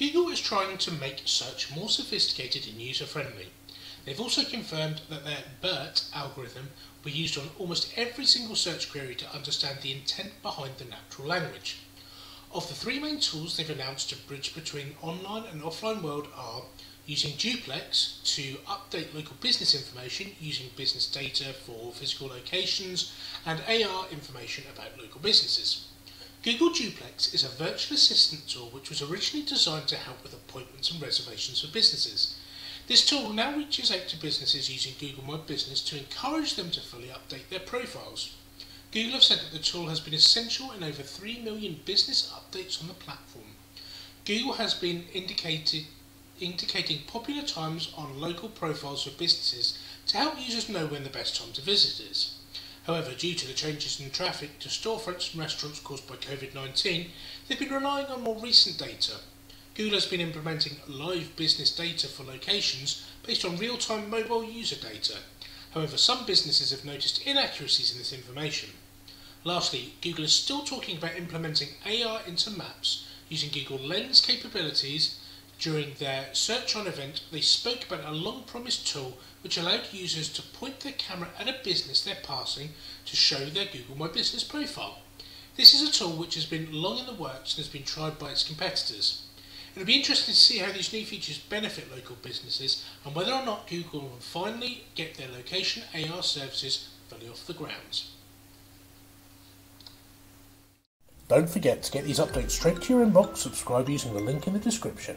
Google is trying to make search more sophisticated and user friendly. They've also confirmed that their BERT algorithm will be used on almost every single search query to understand the intent behind the natural language. Of the three main tools they've announced to bridge between online and offline world are using Duplex to update local business information using busyness data for physical locations and AR information about local businesses. Google Duplex is a virtual assistant tool which was originally designed to help with appointments and reservations for businesses. This tool now reaches out to businesses using Google My Business to encourage them to fully update their profiles. Google have said that the tool has been essential in over 3 million business updates on the platform. Google has been indicating popular times on local profiles for businesses to help users know when the best time to visit is. However, due to the changes in traffic to storefronts and restaurants caused by COVID-19, they've been relying on more recent data. Google has been implementing live business data for locations based on real-time mobile user data. However, some businesses have noticed inaccuracies in this information. Lastly, Google is still talking about implementing AR into maps using Google Lens capabilities during their Search On event, they spoke about a long promised tool which allowed users to point their camera at a business they're passing to show their Google My Business profile. This is a tool which has been long in the works and has been tried by its competitors. It'll be interesting to see how these new features benefit local businesses and whether or not Google will finally get their location AR services fully off the ground. Don't forget to get these updates straight to your inbox, subscribe using the link in the description.